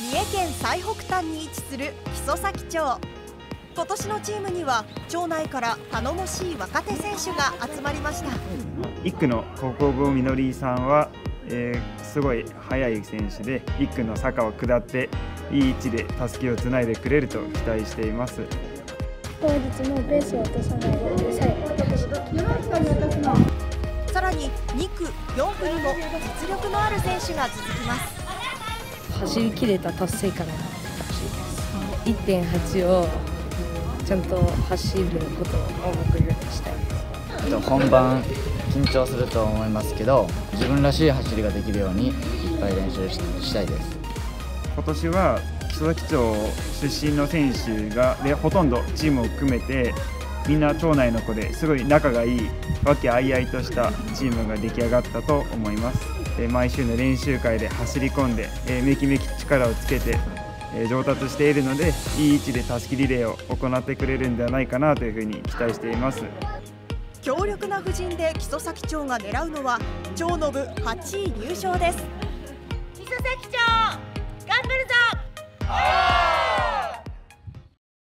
三重県最北端に位置する木曽崎町。今年のチームには町内から頼もしい若手選手が集まりました。1区の高校部みのりさんは、えー、すごい速い選手で1区の坂を下っていい位置でたすきをつないでくれると期待しています。当日もベースを落とさないで走り切りたいさらに2区、4区にも実力のある選手が続きます走り切れた達成感が欲しいです。1.8をちゃんと走ることを目標にした。いです本番緊張すると思いますけど自分らしい走りができるようにいっぱい練習したいです。今年は木曽崎町出身の選手がでほとんどチームを組めてみんな町内の子ですごい仲がいい和気あいあいとしたチームが出来上がったと思います。毎週の練習会で走り込んでめきめき力をつけて上達しているのでいい位置でたすきリレーを行ってくれるんではないかなというふうに期待しています。強力な布陣で木曽崎町が狙うのは町の部8位入賞です。